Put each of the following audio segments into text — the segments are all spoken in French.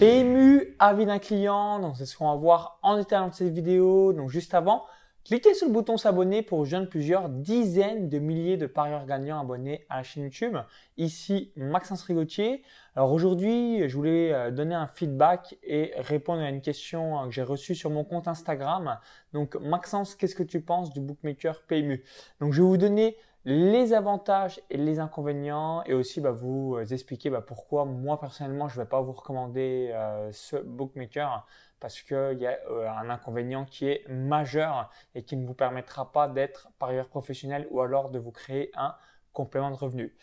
PMU, avis d'un client, donc c'est ce qu'on va voir en détail dans cette vidéo. Donc juste avant, cliquez sur le bouton s'abonner pour rejoindre plusieurs dizaines de milliers de parieurs gagnants abonnés à la chaîne YouTube. Ici Maxence Rigotier. Alors aujourd'hui, je voulais euh, donner un feedback et répondre à une question euh, que j'ai reçue sur mon compte Instagram. Donc Maxence, qu'est-ce que tu penses du bookmaker PMU Donc je vais vous donner les avantages et les inconvénients et aussi bah, vous euh, expliquer bah, pourquoi moi personnellement je ne vais pas vous recommander euh, ce bookmaker parce qu'il y a euh, un inconvénient qui est majeur et qui ne vous permettra pas d'être parieur professionnel ou alors de vous créer un complément de revenu.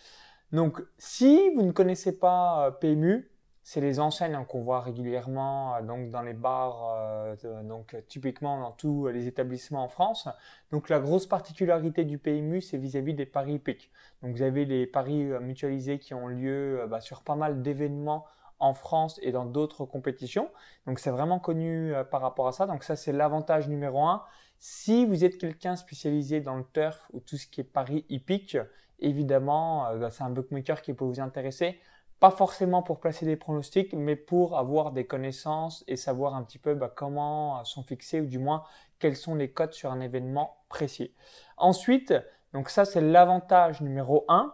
Donc si vous ne connaissez pas PMU, c'est les enseignes hein, qu'on voit régulièrement euh, donc dans les bars, euh, donc typiquement dans tous les établissements en France. Donc la grosse particularité du PMU, c'est vis-à-vis des paris hippiques. Donc vous avez les paris euh, mutualisés qui ont lieu bah, sur pas mal d'événements en France et dans d'autres compétitions. Donc c'est vraiment connu par rapport à ça. Donc ça c'est l'avantage numéro un. Si vous êtes quelqu'un spécialisé dans le turf ou tout ce qui est paris hippique, évidemment bah, c'est un bookmaker qui peut vous intéresser pas forcément pour placer des pronostics, mais pour avoir des connaissances et savoir un petit peu bah, comment sont fixés ou du moins quels sont les codes sur un événement précis. Ensuite, donc ça c'est l'avantage numéro 1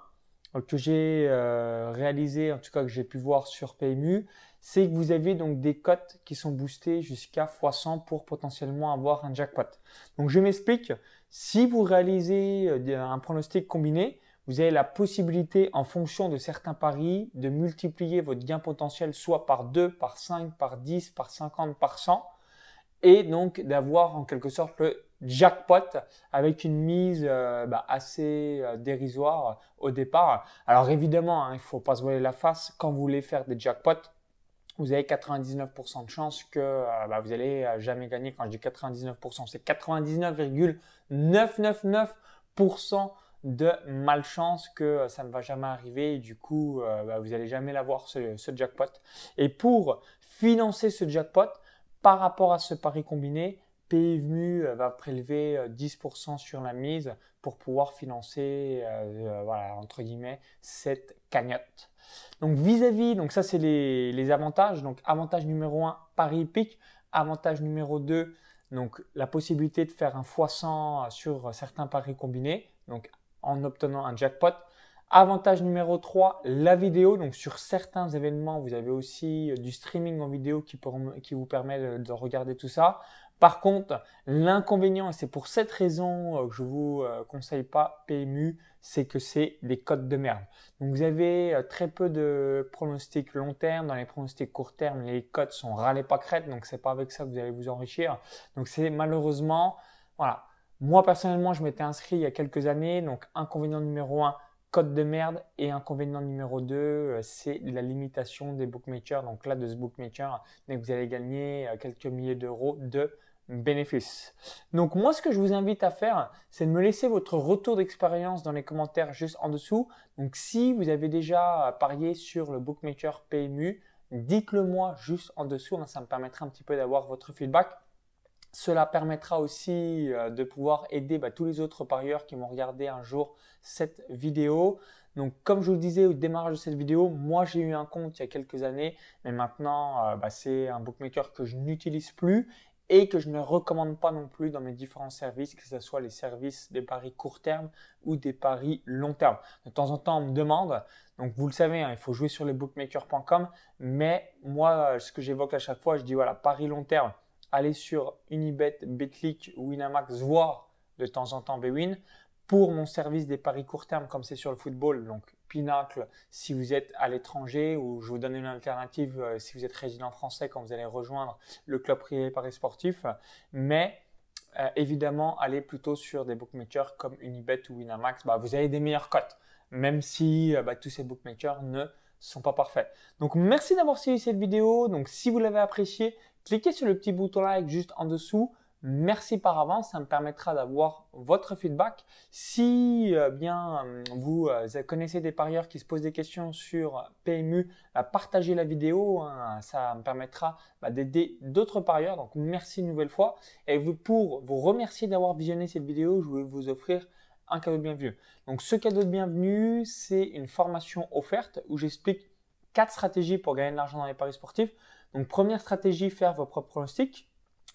que j'ai euh, réalisé, en tout cas que j'ai pu voir sur PMU, c'est que vous avez donc des cotes qui sont boostés jusqu'à x100 pour potentiellement avoir un jackpot. Donc je m'explique, si vous réalisez euh, un pronostic combiné, vous avez la possibilité, en fonction de certains paris, de multiplier votre gain potentiel soit par 2, par 5, par 10, par 50, par 100, et donc d'avoir en quelque sorte le jackpot avec une mise euh, bah, assez euh, dérisoire au départ. Alors évidemment, hein, il ne faut pas se voiler la face, quand vous voulez faire des jackpots, vous avez 99% de chance que euh, bah, vous allez jamais gagner. Quand je dis 99%, c'est 99,999% de malchance que ça ne va jamais arriver du coup, euh, bah, vous n'allez jamais l'avoir ce, ce jackpot. Et pour financer ce jackpot, par rapport à ce pari combiné, PMU euh, va prélever 10% euh, sur la mise pour pouvoir financer, voilà, entre guillemets, cette cagnotte. Donc vis-à-vis, donc ça c'est les, les, avantages. Donc avantage numéro 1, pari hippique. Avantage numéro 2, donc la possibilité de faire un x100 sur certains paris combinés. Donc en obtenant un jackpot. Avantage numéro 3, la vidéo. Donc sur certains événements, vous avez aussi euh, du streaming en vidéo qui, qui vous permet de, regarder tout ça. Par contre, l'inconvénient, et c'est pour cette raison euh, que je vous euh, conseille pas PMU, c'est que c'est des codes de merde. Donc vous avez très peu de pronostics long terme. Dans les pronostics court terme, les codes sont râlés pas crête, donc c'est pas avec ça que vous allez vous enrichir. Donc c'est malheureusement, voilà, moi, personnellement, je m'étais inscrit il y a quelques années. Donc, inconvénient numéro 1, code de merde. Et inconvénient numéro 2, euh, c'est la limitation des bookmakers. Donc là, de ce bookmaker, vous allez gagner euh, quelques milliers d'euros de bénéfices. Donc moi, ce que je vous invite à faire, c'est de me laisser votre retour d'expérience dans les commentaires juste en dessous. Donc si vous avez déjà parié sur le bookmaker PMU, dites-le moi juste en dessous. Ça me permettra un petit peu d'avoir votre feedback. Cela permettra aussi euh, de pouvoir aider bah, tous les autres parieurs qui vont regarder un jour cette vidéo. Donc comme je vous le disais au démarrage de cette vidéo, moi j'ai eu un compte il y a quelques années, mais maintenant euh, bah, c'est un bookmaker que je n'utilise plus et que je ne recommande pas non plus dans mes différents services, que ce soit les services des paris court terme ou des paris long terme. De temps en temps, on me demande, donc vous le savez, hein, il faut jouer sur les bookmakers.com, mais moi, ce que j'évoque à chaque fois, je dis voilà, paris long terme, allez sur Unibet, Betclic, Winamax, voire de temps en temps Bwin. Pour mon service des paris court terme, comme c'est sur le football, donc Pinacle, si vous êtes à l'étranger, ou je vous donne une alternative euh, si vous êtes résident français quand vous allez rejoindre le club privé paris sportif. Mais euh, évidemment, allez plutôt sur des bookmakers comme Unibet ou Winamax. Bah, vous avez des meilleures cotes, même si euh, bah, tous ces bookmakers ne sont pas parfaits. Donc merci d'avoir suivi cette vidéo. Donc si vous l'avez apprécié, cliquez sur le petit bouton like juste en dessous. Merci par avance, ça me permettra d'avoir votre feedback. Si euh, bien euh, vous euh, connaissez des parieurs qui se posent des questions sur PMU, partagez la vidéo, hein. ça me permettra bah, d'aider d'autres parieurs. Donc merci une nouvelle fois. Et pour vous remercier d'avoir visionné cette vidéo, je vais vous offrir un cadeau de bienvenue. Donc ce cadeau de bienvenue, c'est une formation offerte où j'explique quatre stratégies pour gagner de l'argent dans les paris sportifs. Donc première stratégie, faire vos propres pronostics.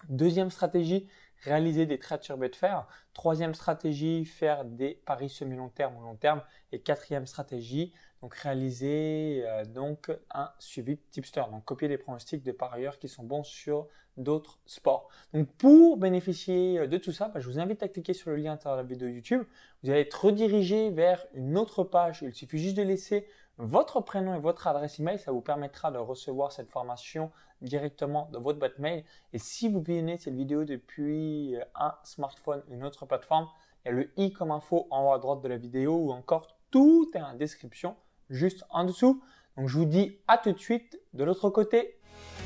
Deuxième stratégie, réaliser des trades sur Betfair. Troisième stratégie, faire des paris semi-long terme ou long terme. Et quatrième stratégie, donc réaliser euh, donc un suivi tipster, donc copier des pronostics de parieurs qui sont bons sur d'autres sports. Donc pour bénéficier euh, de tout ça, bah, je vous invite à cliquer sur le lien à la vidéo YouTube. Vous allez être redirigé vers une autre page. Il suffit juste de laisser votre prénom et votre adresse email. Ça vous permettra de recevoir cette formation directement dans votre boîte mail. Et si vous visionnez cette vidéo depuis euh, un smartphone, une autre plateforme, il y a le i comme info en haut à droite de la vidéo ou encore tout est en description juste en dessous. Donc je vous dis à tout de suite de l'autre côté.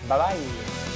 Bye bye